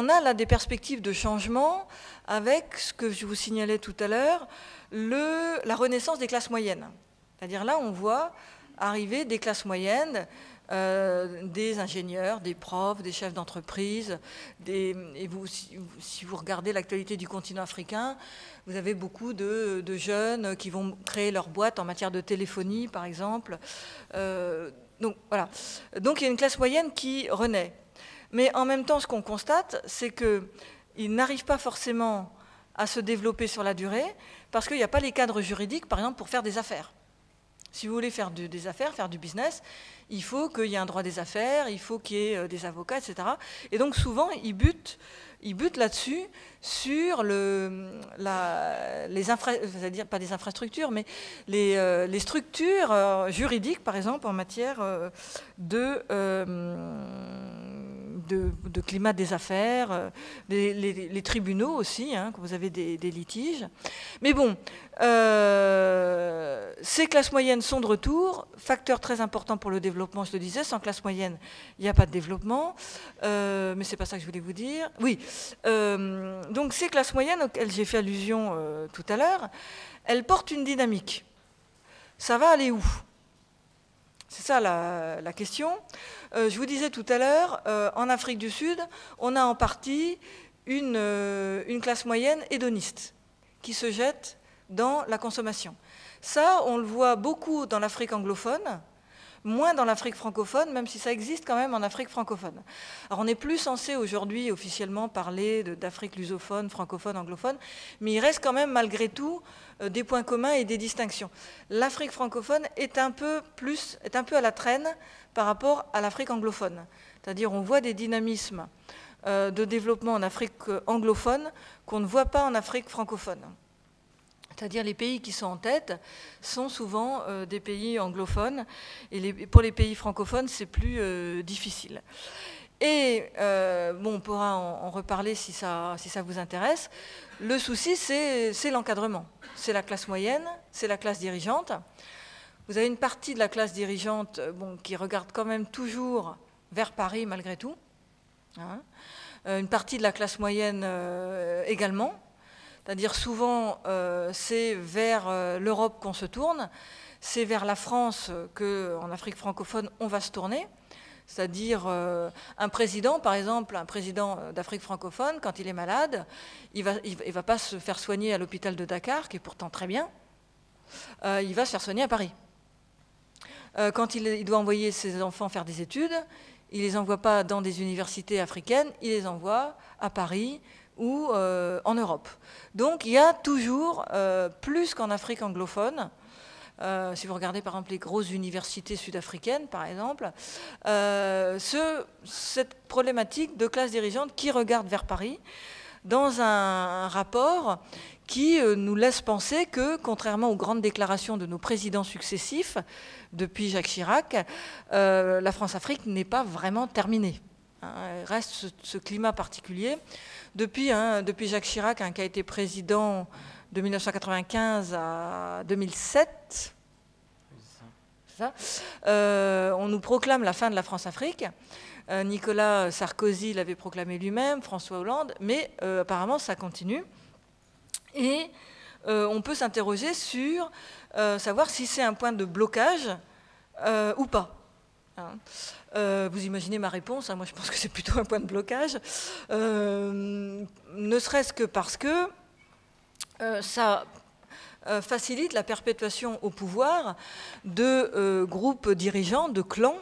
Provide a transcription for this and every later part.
on a là des perspectives de changement avec ce que je vous signalais tout à l'heure, la renaissance des classes moyennes. C'est-à-dire là, on voit arriver des classes moyennes, euh, des ingénieurs, des profs, des chefs d'entreprise. Et si vous regardez l'actualité du continent africain, vous avez beaucoup de, jeunes qui vont créer leur boîte en matière de téléphonie, par exemple. Euh, donc. Donc il y a une classe moyenne qui renaît. Mais en même temps, ce qu'on constate, c'est qu'ils n'arrivent pas forcément à se développer sur la durée parce qu'il n'y a pas les cadres juridiques, par exemple, pour faire des affaires. Si vous voulez faire des affaires, faire du business, il faut qu'il y ait un droit des affaires, il faut qu'il y ait euh, des avocats, etc. Et donc souvent, ils butent, là-dessus sur le, les dire pas des infrastructures, mais les, euh, structures euh, juridiques, par exemple, en matière de de, climat des affaires, euh, les, tribunaux aussi, hein, quand vous avez des, litiges. Mais bon, euh, ces classes moyennes sont de retour, facteur très important pour le développement, je le disais, sans classe moyenne, il n'y a pas de développement, euh, mais c'est pas ça que je voulais vous dire. Oui, donc ces classes moyennes auxquelles j'ai fait allusion tout à l'heure, elles portent une dynamique. Ça va aller où? C'est ça la, question. Euh, je vous disais tout à l'heure, euh, en Afrique du Sud, on a en partie une, euh, une, classe moyenne hédoniste qui se jette dans la consommation. Ça, on le voit beaucoup dans l'Afrique anglophone, moins dans l'Afrique francophone, même si ça existe quand même en Afrique francophone. Alors on n'est plus censé aujourd'hui officiellement parler d'Afrique lusophone, francophone, anglophone, mais il reste quand même malgré tout euh, des points communs et des distinctions. L'Afrique francophone est un peu plus, est un peu à la traîne par rapport à l'Afrique anglophone. C'est-à-dire on voit des dynamismes euh, de développement en Afrique anglophone qu'on ne voit pas en Afrique francophone. C'est-à-dire les pays qui sont en tête sont souvent euh, des pays anglophones et pour les pays francophones c'est plus euh, difficile. Et euh, bon, on pourra en, reparler si ça, vous intéresse. Le souci c'est l'encadrement. C'est la classe moyenne, c'est la classe dirigeante. Vous avez une partie de la classe dirigeante qui regarde quand même toujours vers Paris malgré tout. Hein. une partie de la classe moyenne également c'est-à-dire souvent, euh, c'est vers euh, l'Europe qu'on se tourne, c'est vers la France qu'en Afrique francophone, on va se tourner. C'est-à-dire euh, un président, par exemple, un président d'Afrique francophone, quand il est malade, il ne va, pas se faire soigner à l'hôpital de Dakar, qui est pourtant très bien, il va se faire soigner à Paris. quand il, il, doit envoyer ses enfants faire des études, il ne les envoie pas dans des universités africaines, il les envoie à Paris, ou euh, en Europe. Donc il y a toujours, euh, plus qu'en Afrique anglophone, euh, si vous regardez par exemple les grosses universités sud-africaines, par exemple, ce, cette problématique de classe dirigeante qui regarde vers Paris dans un, rapport qui nous laisse penser que, contrairement aux grandes déclarations de nos présidents successifs, depuis Jacques Chirac, la France-Afrique n'est pas vraiment terminée. Hein. reste ce climat particulier depuis, hein, depuis Jacques Chirac, hein, qui a été président de 1995 à 2007, euh, on nous proclame la fin de la France-Afrique. Euh, Nicolas Sarkozy l'avait proclamé lui-même, François Hollande, mais euh, apparemment ça continue. Et on peut s'interroger sur savoir si c'est un point de blocage ou pas. Hein. Euh, vous imaginez ma réponse, hein, moi je pense que c'est plutôt un point de blocage, euh, ne serait-ce que parce que euh, ça facilite la perpétuation au pouvoir de groupes dirigeants, de clans,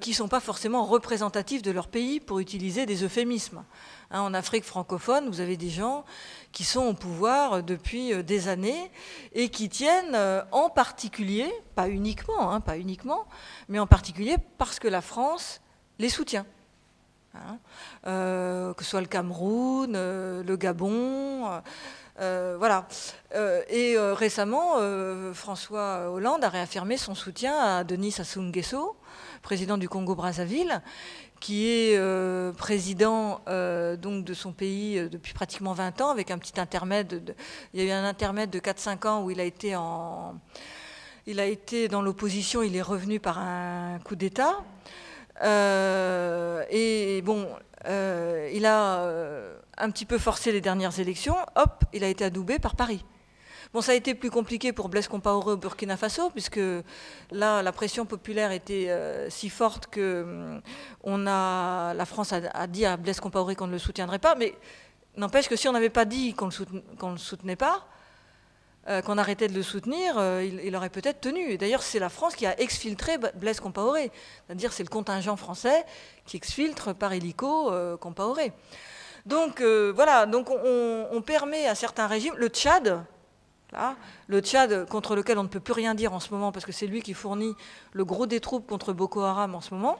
qui ne sont pas forcément représentatifs de leur pays, pour utiliser des euphémismes. Hein, en Afrique francophone, vous avez des gens qui sont au pouvoir depuis euh, des années et qui tiennent euh, en particulier, pas uniquement, hein, pas uniquement, mais en particulier parce que la France les soutient. Hein, euh, que ce soit le Cameroun, le Gabon. voilà. et récemment, François Hollande a réaffirmé son soutien à Denis Sassou Nguesso, président du Congo-Brazzaville, qui est euh, président euh, donc de son pays euh, depuis pratiquement 20 ans, avec un petit intermède. il y a eu un intermède de 4-5 ans où il a été en, il a été dans l'opposition. Il est revenu par un coup d'État. et bon, il a un petit peu forcé les dernières élections, hop, il a été adoubé par Paris. Bon, ça a été plus compliqué pour Blaise Compaoré au Burkina Faso, puisque là, la pression populaire était euh, si forte que hum, la France a, dit à Blaise Compaoré qu'on ne le soutiendrait pas. Mais n'empêche que si on n'avait pas dit qu'on ne le, soutenait pas, euh, qu'on arrêtait de le soutenir, euh, il, aurait peut-être tenu. Et d'ailleurs, c'est la France qui a exfiltré Blaise Compaoré. C'est-à-dire, c'est le contingent français qui exfiltre par hélico Compaoré. Donc voilà, donc on, on, permet à certains régimes, le Tchad, le Tchad, contre lequel on ne peut plus rien dire en ce moment, parce que c'est lui qui fournit le gros des troupes contre Boko Haram en ce moment.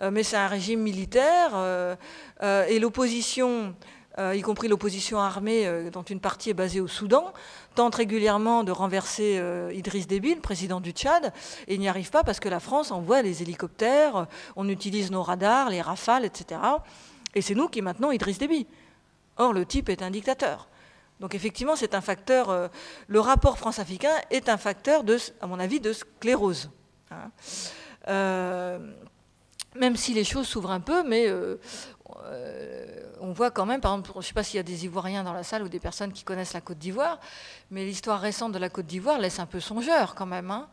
Euh, mais c'est un régime militaire, euh, euh, et l'opposition, y compris l'opposition armée, dont une partie est basée au Soudan, tente régulièrement de renverser Idriss Déby, le président du Tchad, et n'y arrive pas parce que la France envoie les hélicoptères, on utilise nos radars, les rafales, etc. Et c'est nous qui maintenons Idriss Déby. Or, le type est un dictateur. Donc effectivement, c'est un facteur, euh, le rapport France-africain est un facteur, de, à mon avis, de sclérose. Hein. Euh, même si les choses s'ouvrent un peu, mais euh, on voit quand même, par exemple, je ne sais pas s'il y a des Ivoiriens dans la salle ou des personnes qui connaissent la Côte d'Ivoire, mais l'histoire récente de la Côte d'Ivoire laisse un peu songeur quand même. Hein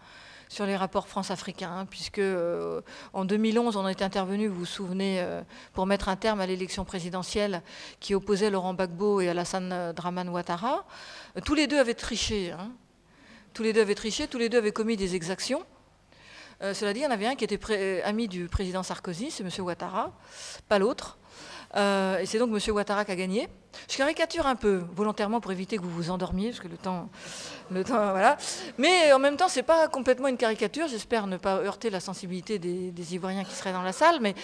sur les rapports France-africains, puisque euh, en 2011, on est intervenu, vous vous souvenez, euh, pour mettre un terme à l'élection présidentielle qui opposait Laurent Gbagbo et Alassane Draman Ouattara. Euh, tous les deux avaient triché. Hein. Tous les deux avaient triché, tous les deux avaient commis des exactions. cela dit, il y en avait un qui était ami du président Sarkozy, c'est M. Ouattara, pas l'autre. Euh, et c'est donc M. Ouattara qui a gagné. Je caricature un peu, volontairement pour éviter que vous vous endormiez, parce que le temps, le temps, voilà. Mais en même temps, c'est pas complètement une caricature. J'espère ne pas heurter la sensibilité des, Ivoiriens qui seraient dans la salle, mais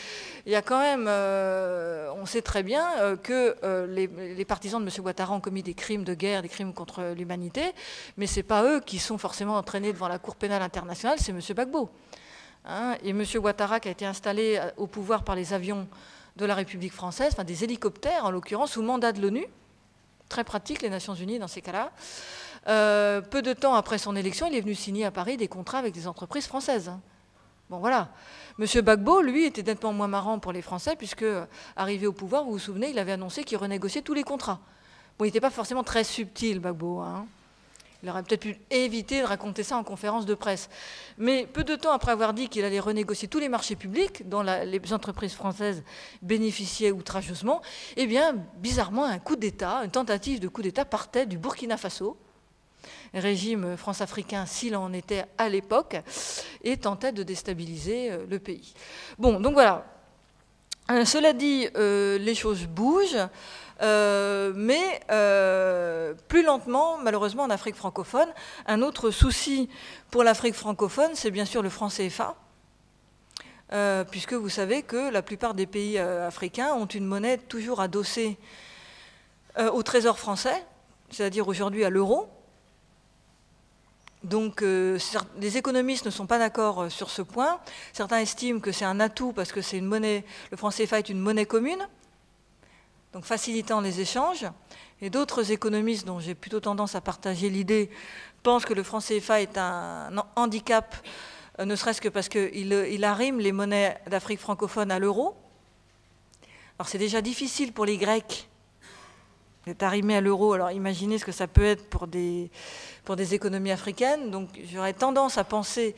il y a quand même, euh, on sait très bien euh, que les, partisans de M. Ouattara ont commis des crimes de guerre, des crimes contre l'humanité, mais c'est pas eux qui sont forcément entraînés devant la Cour pénale internationale, c'est M. Bagbo. Hein. et M. Ouattara qui a été installé au pouvoir par les avions de la République française, enfin des hélicoptères en l'occurrence, sous mandat de l'ONU. Très pratique, les Nations Unies dans ces cas-là. Euh, peu de temps après son élection, il est venu signer à Paris des contrats avec des entreprises françaises. Bon voilà. Monsieur Bagbo, lui, était nettement moins marrant pour les Français, puisque, arrivé au pouvoir, vous vous souvenez, il avait annoncé qu'il renégociait tous les contrats. Bon, il n'était pas forcément très subtil, Bagbo. Hein. Il aurait peut-être pu éviter de raconter ça en conférence de presse. Mais peu de temps après avoir dit qu'il allait renégocier tous les marchés publics dont les entreprises françaises bénéficiaient outrageusement, eh bien, bizarrement, un coup d'État, une tentative de coup d'État partait du Burkina Faso, régime france-africain s'il en était à l'époque, et tentait de déstabiliser euh, le pays. Bon, donc voilà. Euh, cela dit, euh, les choses bougent. Euh, mais euh, plus lentement, malheureusement, en Afrique francophone. Un autre souci pour l'Afrique francophone, c'est bien sûr le franc CFA. Euh, puisque vous savez que la plupart des pays africains ont une monnaie toujours adossée au trésor français, c'est-à-dire aujourd'hui à l'euro. Donc les économistes ne sont pas d'accord sur ce point. Certains estiment que c'est un atout parce que c'est une monnaie, le franc CFA est une monnaie commune donc facilitant les échanges. Et d'autres économistes dont j'ai plutôt tendance à partager l'idée pensent que le franc CFA est un handicap, euh, ne serait-ce que parce qu'il il arrime les monnaies d'Afrique francophone à l'euro. Alors c'est déjà difficile pour les Grecs d'être arrimés à l'euro, alors imaginez ce que ça peut être pour des, pour des économies africaines. Donc j'aurais tendance à penser,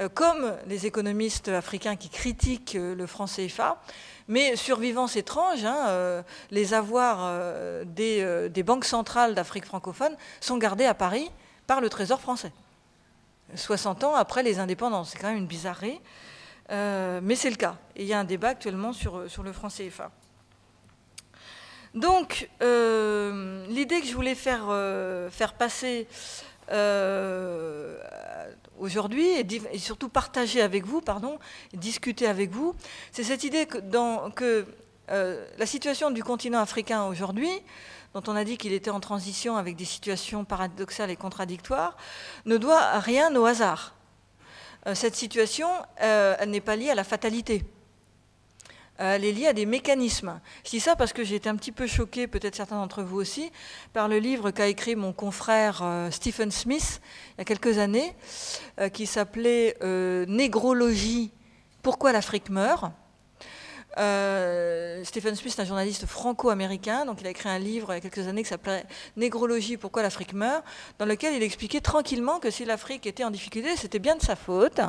euh, comme les économistes africains qui critiquent euh, le franc CFA, mais survivance étrange, hein, euh, les avoirs euh, euh, des, banques centrales d'Afrique francophone sont gardés à Paris par le Trésor français. 60 ans après les indépendances, c'est quand même une bizarrerie, mais c'est le cas. Et il y a un débat actuellement sur, sur le franc CFA. Donc, l'idée que je voulais faire, faire passer aujourd'hui et, surtout partager avec vous, pardon, discuter avec vous, c'est cette idée que, euh, la situation du continent africain aujourd'hui, dont on a dit qu'il était en transition avec des situations paradoxales et contradictoires, ne doit rien au hasard. Euh, cette situation, euh, elle n'est pas liée à la fatalité. Euh, elle est liée à des mécanismes. Je dis ça parce que j'ai été un petit peu choqué, peut-être certains d'entre vous aussi, par le livre qu'a écrit mon confrère euh, Stephen Smith il y a quelques années, euh, qui s'appelait Négrologie, pourquoi l'Afrique meurt Euh, Stephen Smith est un journaliste franco-américain, donc il a écrit un livre il y a quelques années qui s'appelait Négrologie, pourquoi l'Afrique meurt, dans lequel il expliquait tranquillement que si l'Afrique était en difficulté, c'était bien de sa faute.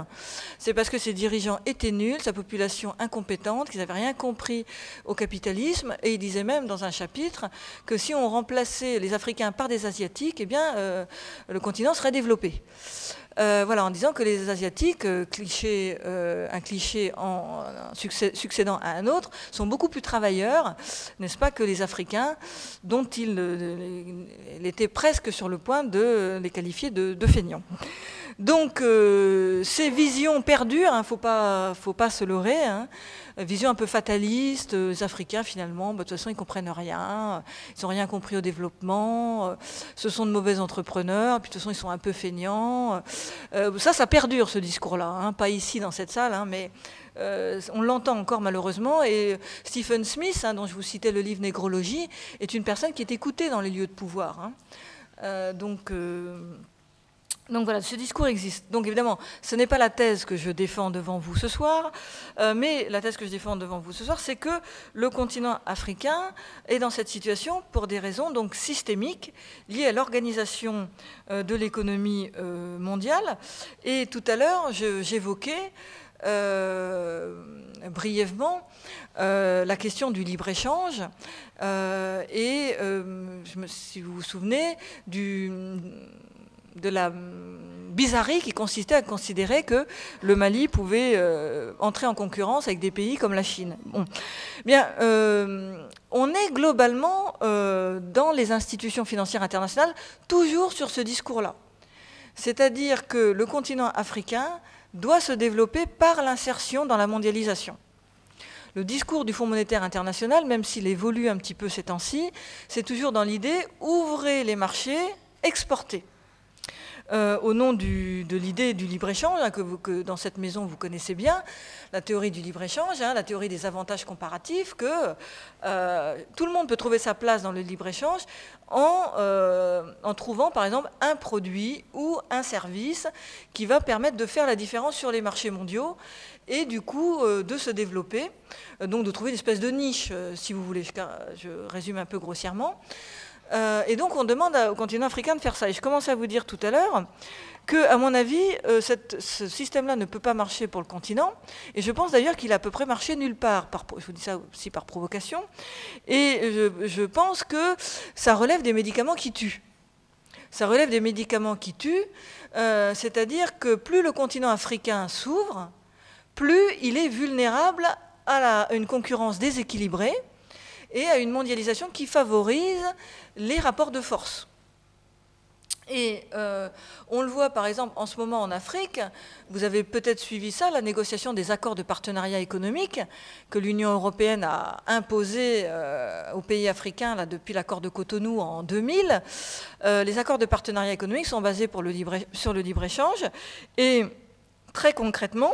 C'est parce que ses dirigeants étaient nuls, sa population incompétente, qu'ils n'avaient rien compris au capitalisme, et il disait même dans un chapitre que si on remplaçait les Africains par des Asiatiques, eh bien, euh, le continent serait développé. Euh, voilà, en disant que les Asiatiques, euh, euh, un cliché en, succédant à un autre, sont beaucoup plus travailleurs, n'est-ce pas, que les Africains, dont il, était presque sur le point de les qualifier de, feignants. Donc, ces visions perdues, il hein, ne faut pas, faut pas se leurrer. Hein, vision un peu fataliste, euh, les Africains finalement, bah, de toute façon ils comprennent rien, ils n'ont rien compris au développement, euh, ce sont de mauvais entrepreneurs, puis de toute façon ils sont un peu feignants. Euh, ça, ça perdure ce discours-là, hein, pas ici dans cette salle, hein, mais on l'entend encore malheureusement. Et Stephen Smith, dont je vous citais le livre Négrologie, est une personne qui est écoutée dans les lieux de pouvoir. donc donc voilà, ce discours existe. Donc évidemment, ce n'est pas la thèse que je défends devant vous ce soir, euh, mais la thèse que je défends devant vous ce soir, c'est que le continent africain est dans cette situation pour des raisons donc systémiques liées à l'organisation euh, de l'économie euh, mondiale. Et tout à l'heure, j'évoquais brièvement la question du libre-échange et, si vous vous souvenez, du de la bizarrerie qui consistait à considérer que le Mali pouvait euh, entrer en concurrence avec des pays comme la Chine. Bon. Bien, euh, on est globalement euh, dans les institutions financières internationales toujours sur ce discours-là. C'est-à-dire que le continent africain doit se développer par l'insertion dans la mondialisation. Le discours du Fonds monétaire international, même s'il évolue un petit peu ces temps-ci, c'est toujours dans l'idée ouvrez les marchés, exportez. Euh, au nom de l'idée du libre-échange, hein, que, dans cette maison vous connaissez bien, la théorie du libre-échange, hein, la théorie des avantages comparatifs, que euh, tout le monde peut trouver sa place dans le libre-échange euh, en, trouvant par exemple un produit ou un service qui va permettre de faire la différence sur les marchés mondiaux et du coup de se développer, donc de trouver une espèce de niche, si vous voulez, je résume un peu grossièrement. Euh, et donc on demande au continent africain de faire ça. Et je commençais à vous dire tout à l'heure que, à mon avis, euh, ce système-là ne peut pas marcher pour le continent. Et je pense d'ailleurs qu'il a à peu près marché nulle part. je vous dis ça aussi par provocation. Et je, pense que ça relève des médicaments qui tuent. Ça relève des médicaments qui tuent, euh, c'est-à-dire que plus le continent africain s'ouvre, plus il est vulnérable à une concurrence déséquilibrée et à une mondialisation qui favorise les rapports de force. Et euh, on le voit par exemple en ce moment en Afrique, vous avez peut-être suivi ça, la négociation des accords de partenariat économique que l'Union européenne a imposé euh, aux pays africains depuis l'accord de Cotonou en 2000. Euh, les accords de partenariat économique sont basés pour le libre, sur le libre-échange et très concrètement,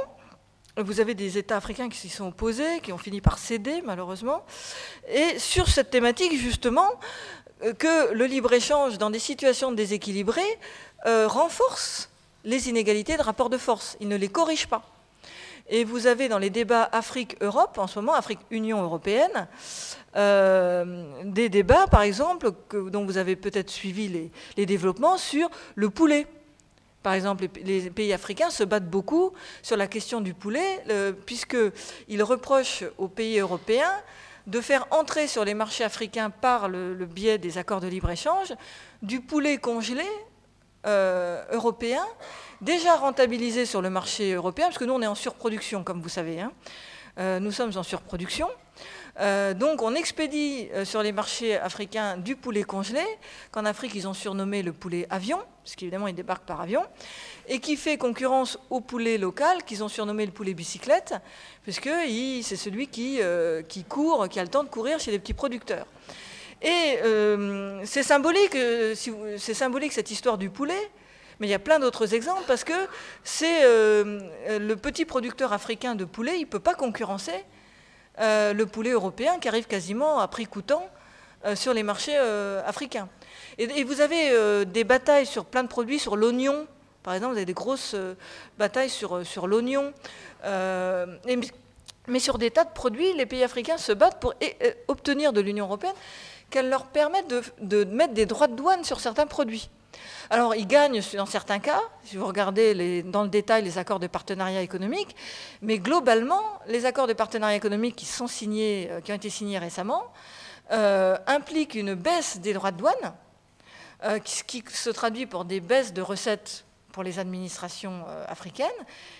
vous avez des États africains qui s'y sont opposés, qui ont fini par céder malheureusement. Et sur cette thématique, justement, euh, que le libre-échange dans des situations déséquilibrées euh, renforce les inégalités de rapport de force. Il ne les corrige pas. Et vous avez dans les débats Afrique-Europe, en ce moment, Afrique-Union européenne, euh, des débats, par exemple, dont vous avez peut-être suivi les, développements sur le poulet. Par exemple, les, pays africains se battent beaucoup sur la question du poulet, puisqu'ils reprochent aux pays européens de faire entrer sur les marchés africains par le, biais des accords de libre-échange du poulet congelé euh, européen, déjà rentabilisé sur le marché européen, parce que nous on est en surproduction, comme vous savez. Hein. Euh, nous sommes en surproduction. Euh, donc on expédie euh, sur les marchés africains du poulet congelé, qu'en Afrique ils ont surnommé le poulet avion, parce qu'évidemment il débarque par avion, et qui fait concurrence au poulet local qu'ils ont surnommé le poulet bicyclette, puisque c'est celui qui, euh, qui court, qui a le temps de courir chez les petits producteurs. Et c'est symbolique, c'est symbolique cette histoire du poulet, mais il y a plein d'autres exemples parce que c'est le petit producteur africain de poulet, il ne peut pas concurrencer euh, le poulet européen qui arrive quasiment à prix coûtant euh, sur les marchés euh, africains. Et, vous avez des batailles sur plein de produits, sur l'oignon, par exemple, vous avez des grosses batailles sur, sur l'oignon. Mais sur des tas de produits, les pays africains se battent pour obtenir de l'Union européenne qu'elle leur permette de, mettre des droits de douane sur certains produits. Alors, ils gagnent dans certains cas, si vous regardez dans le détail les accords de partenariat économique, mais globalement, les accords de partenariat économique qui, sont signés, euh, qui ont été signés récemment euh, impliquent une baisse des droits de douane, euh, qui, se traduit par des baisses de recettes pour les administrations africaines,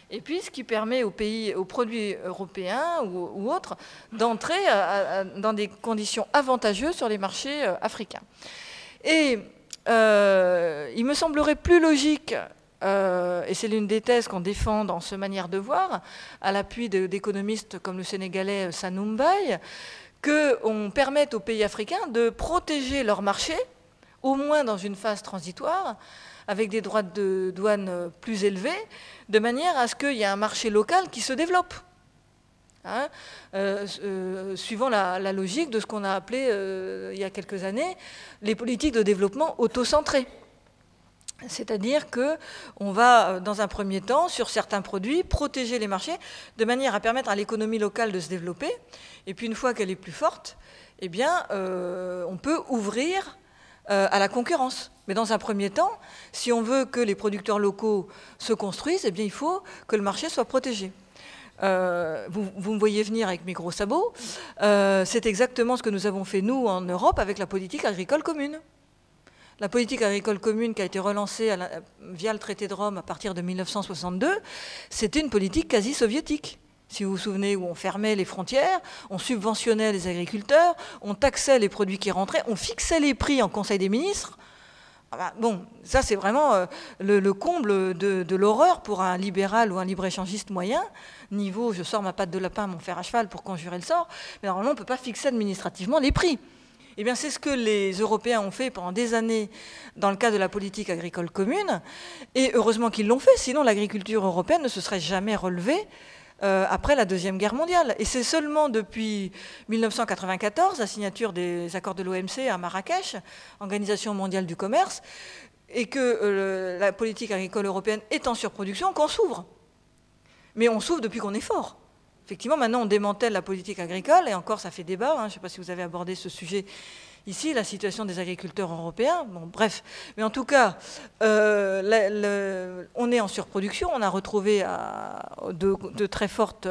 et puis ce qui permet aux pays, aux produits européens ou, autres d'entrer dans des conditions avantageuses sur les marchés africains. Et euh, il me semblerait plus logique, euh, et c'est l'une des thèses qu'on défend dans ce manière de voir, à l'appui d'économistes comme le Sénégalais Sanoumbaye, qu'on permette aux pays africains de protéger leur marché, au moins dans une phase transitoire, avec des droits de douane plus élevés, de manière à ce qu'il y ait un marché local qui se développe. Hein, euh, euh, suivant la, logique de ce qu'on a appelé euh, il y a quelques années les politiques de développement autocentrées. C'est-à-dire qu'on va, dans un premier temps, sur certains produits, protéger les marchés de manière à permettre à l'économie locale de se développer. Et puis une fois qu'elle est plus forte, eh bien, on peut ouvrir à la concurrence. Mais dans un premier temps, si on veut que les producteurs locaux se construisent, eh bien, il faut que le marché soit protégé. Euh, vous, me voyez venir avec mes gros sabots. Euh, c'est exactement ce que nous avons fait, nous, en Europe, avec la politique agricole commune. La politique agricole commune qui a été relancée via le traité de Rome à partir de 1962, c'était une politique quasi soviétique. Si vous vous souvenez, où on fermait les frontières, on subventionnait les agriculteurs, on taxait les produits qui rentraient, on fixait les prix en Conseil des ministres. Ah bah, bon, ça c'est vraiment euh, le, comble de, de l'horreur pour un libéral ou un libre-échangiste moyen niveau je sors ma patte de lapin, mon fer à cheval pour conjurer le sort, mais normalement on ne peut pas fixer administrativement les prix. Eh bien, c'est ce que les Européens ont fait pendant des années dans le cadre de la politique agricole commune, et heureusement qu'ils l'ont fait, sinon l'agriculture européenne ne se serait jamais relevée euh, après la Deuxième Guerre mondiale. Et c'est seulement depuis 1994, la signature des accords de l'OMC à Marrakech, Organisation mondiale du commerce, et que euh, la politique agricole européenne est en surproduction, qu'on s'ouvre. Mais on souffre depuis qu'on est fort. Effectivement, maintenant, on démantèle la politique agricole, et encore, ça fait débat. Hein. je ne sais pas si vous avez abordé ce sujet ici, la situation des agriculteurs européens. Bon, bref. Mais en tout cas, euh, on est en surproduction. On a retrouvé de, très fortes,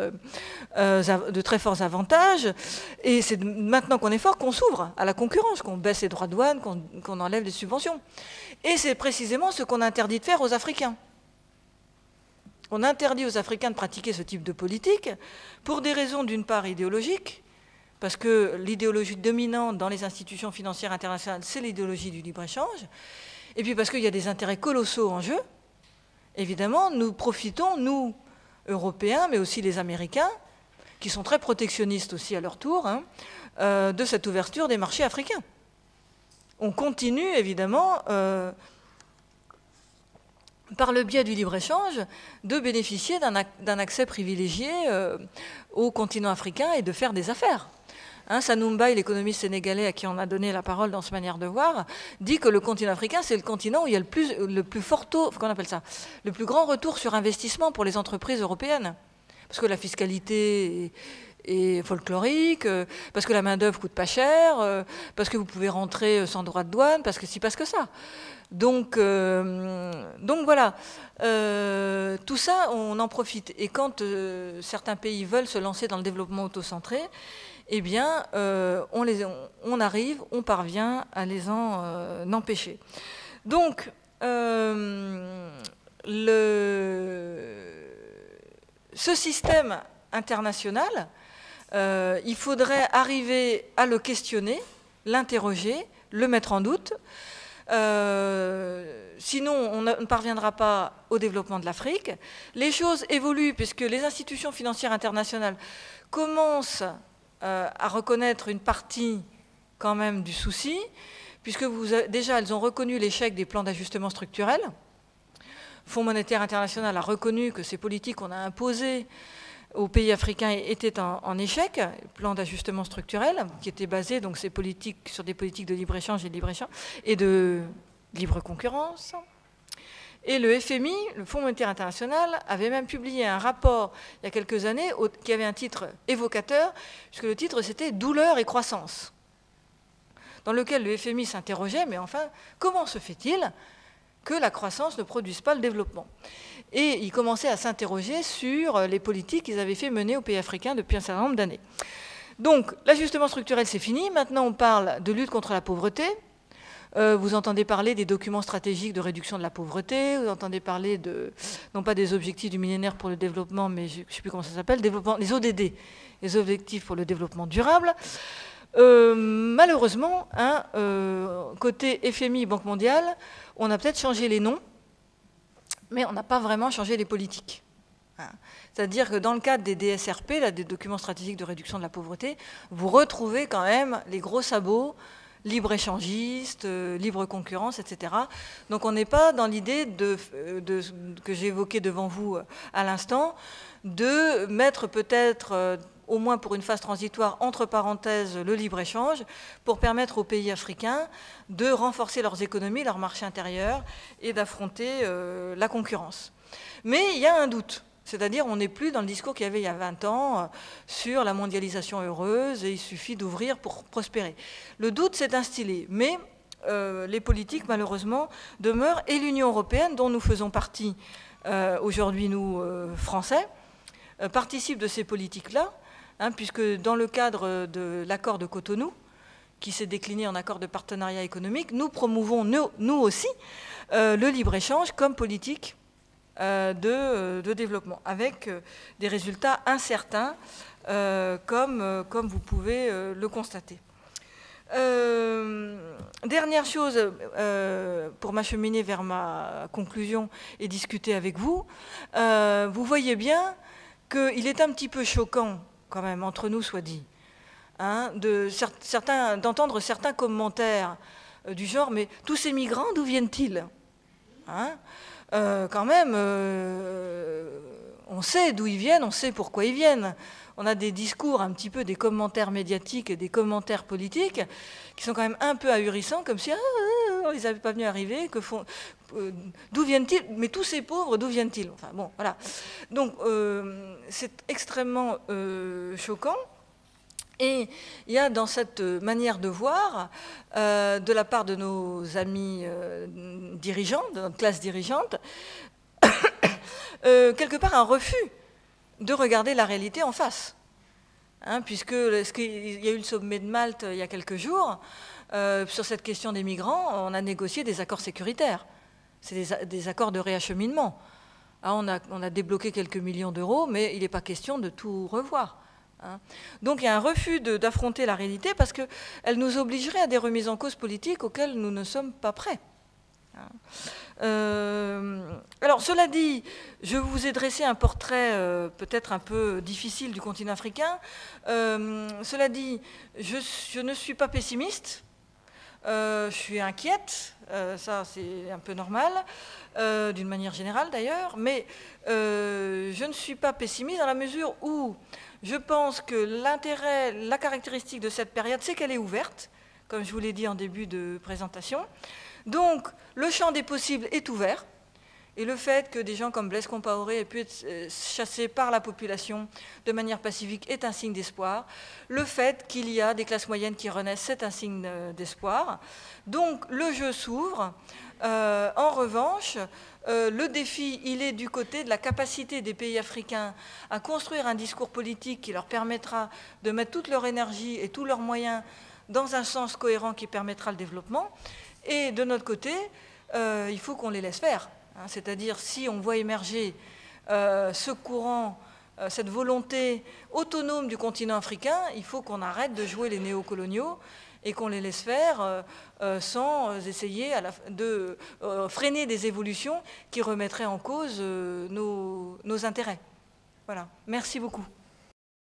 euh, de très forts avantages. Et c'est maintenant qu'on est fort qu'on s'ouvre à la concurrence, qu'on baisse les droits de douane, qu'on enlève les subventions. Et c'est précisément ce qu'on interdit de faire aux Africains. On interdit aux Africains de pratiquer ce type de politique pour des raisons d'une part idéologiques, parce que l'idéologie dominante dans les institutions financières internationales, c'est l'idéologie du libre-échange, et puis parce qu'il y a des intérêts colossaux en jeu. Évidemment, nous profitons, nous, Européens, mais aussi les Américains, qui sont très protectionnistes aussi à leur tour, hein, euh, de cette ouverture des marchés africains. On continue, évidemment, euh, par le biais du libre-échange, de bénéficier d'un accès privilégié euh, au continent africain et de faire des affaires. Hein, Sanoumbaï, l'économiste sénégalais à qui on a donné la parole dans ce manière de voir, dit que le continent africain, c'est le continent où il y a le plus, fort taux, qu'on appelle ça, le plus grand retour sur investissement pour les entreprises européennes. Parce que la fiscalité est folklorique, euh, parce que la main-d'œuvre coûte pas cher, euh, parce que vous pouvez rentrer sans droit de douane, parce que si, parce que ça. Donc, euh, donc voilà, euh, tout ça, on en profite. Et quand euh, certains pays veulent se lancer dans le développement autocentré, eh bien, on, les, arrive, on parvient à les en empêcher. Donc, ce système international, il faudrait arriver à le questionner, l'interroger, le mettre en doute. Euh, sinon, on ne parviendra pas au développement de l'Afrique. Les choses évoluent puisque les institutions financières internationales commencent euh, à reconnaître une partie quand même du souci, puisque vous, déjà elles ont reconnu l'échec des plans d'ajustement structurel. Fonds monétaire international a reconnu que ces politiques qu'on a imposées aux pays africains était en, échec, le plan d'ajustement structurel, qui était basé donc ces politiques, sur des politiques de libre-échange et de libre-échange et de libre concurrence. Et le FMI, le Fonds monétaire international, avait même publié un rapport il y a quelques années qui avait un titre évocateur, puisque le titre c'était Douleur et croissance, dans lequel le FMI s'interrogeait, mais enfin, comment se fait-il que la croissance ne produise pas le développement Et il commençait à s'interroger sur les politiques qu'ils avaient fait mener aux pays africains depuis un certain nombre d'années. Donc, l'ajustement structurel, c'est fini. Maintenant, on parle de lutte contre la pauvreté. Euh, vous entendez parler des documents stratégiques de réduction de la pauvreté, vous entendez parler de, non pas des objectifs du millénaire pour le développement, mais je ne sais plus comment ça s'appelle, les ODD, les objectifs pour le développement durable. Euh, malheureusement, hein, euh, côté FMI, Banque mondiale, on a peut-être changé les noms, mais on n'a pas vraiment changé les politiques. Hein. C'est-à-dire que dans le cadre des DSRP, des documents stratégiques de réduction de la pauvreté, vous retrouvez quand même les gros sabots libre-échangiste, euh, libre concurrence, etc. Donc on n'est pas dans l'idée que j'ai évoquée devant vous à l'instant, de mettre peut-être au moins pour une phase transitoire, entre parenthèses, le libre-échange, pour permettre aux pays africains de renforcer leurs économies, leur marché intérieur, et d'affronter euh, la concurrence. Mais il y a un doute. C'est-à-dire, on n'est plus dans le discours qu'il y avait il y a 20 ans euh, sur la mondialisation heureuse et il suffit d'ouvrir pour prospérer. Le doute s'est instillé, mais euh, les politiques, malheureusement, demeurent, et l'Union européenne, dont nous faisons partie aujourd'hui, nous, Français, participe de ces politiques-là, Hein, puisque dans le cadre de l'accord de Cotonou, qui s'est décliné en accord de partenariat économique, nous promouvons, nous, aussi, euh, le libre-échange comme politique euh, euh, de, développement, avec des résultats incertains, comme, comme, vous pouvez le constater. dernière chose, pour m'acheminer vers ma conclusion et discuter avec vous, vous voyez bien qu'il est un petit peu choquant quand même, entre nous soit dit, hein, d'entendre certains, commentaires euh, du genre, mais tous ces migrants, d'où viennent-ils hein euh, Quand même, euh, on sait d'où ils viennent, on sait pourquoi ils viennent. On a des discours, un petit peu des commentaires médiatiques et des commentaires politiques qui sont quand même un peu ahurissants, comme si ah, ah, ils n'avaient pas venu arriver, que font, d'où viennent-ils Mais tous ces pauvres, d'où viennent-ils? Enfin bon, voilà. Donc c'est extrêmement choquant. Et il y a dans cette manière de voir, de la part de nos amis dirigeants, de notre classe dirigeante, quelque part un refus de regarder la réalité en face. Hein, puisque il y a eu le sommet de Malte il y a quelques jours, sur cette question des migrants, on a négocié des accords sécuritaires. C'est des, accords de réacheminement. Ah, on, a, débloqué quelques millions d'euros, mais il n'est pas question de tout revoir. Hein. Donc il y a un refus d'affronter la réalité parce qu'elle nous obligerait à des remises en cause politiques auxquelles nous ne sommes pas prêts. Hein. Euh, alors cela dit, je vous ai dressé un portrait euh, peut-être un peu difficile du continent africain. Euh, cela dit, je, ne suis pas pessimiste. Je suis inquiète, ça c'est un peu normal, d'une manière générale d'ailleurs, mais je ne suis pas pessimiste dans la mesure où je pense que l'intérêt, la caractéristique de cette période, c'est qu'elle est ouverte, comme je vous l'ai dit en début de présentation. Donc, le champ des possibles est ouvert. Et le fait que des gens comme Blaise Compaoré aient pu être euh, chassés par la population de manière pacifique est un signe d'espoir. Le fait qu'il y a des classes moyennes qui renaissent, c'est un signe euh, d'espoir. Donc le jeu s'ouvre. Euh, en revanche, le défi, il est du côté de la capacité des pays africains à construire un discours politique qui leur permettra de mettre toute leur énergie et tous leurs moyens dans un sens cohérent qui permettra le développement. Et de notre côté, il faut qu'on les laisse faire. Hein. C'est-à-dire, si on voit émerger euh, ce courant, euh, cette volonté autonome du continent africain, il faut qu'on arrête de jouer les néocoloniaux et qu'on les laisse faire sans essayer de freiner des évolutions qui remettraient en cause nos, nos intérêts. Voilà. Merci beaucoup.